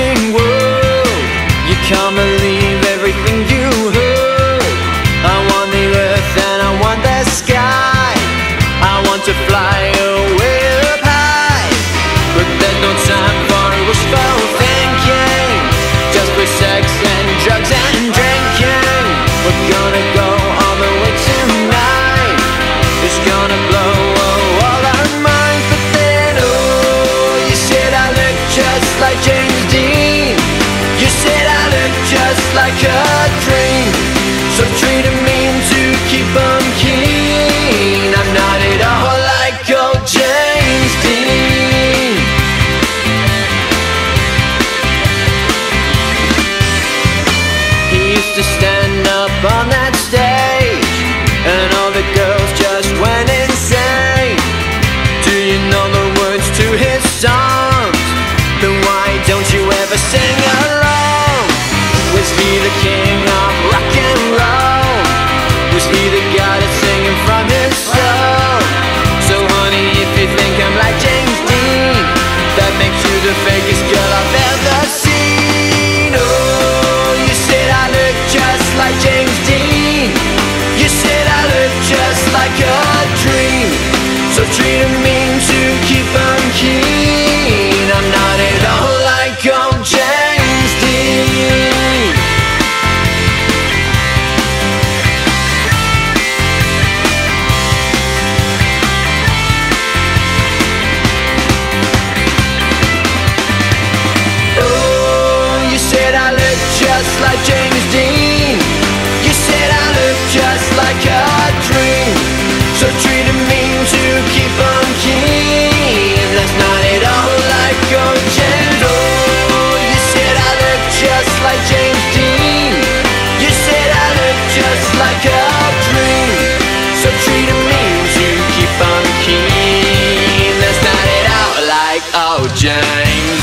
working world. To just like James Dean. You said I look just like a dream. So treat it mean to keep on keen. That's not at all like Gojendo oh, You said I look just like James Dean. You said I look just like a dream. So treat it mean to keep on keen. That's not at all like old James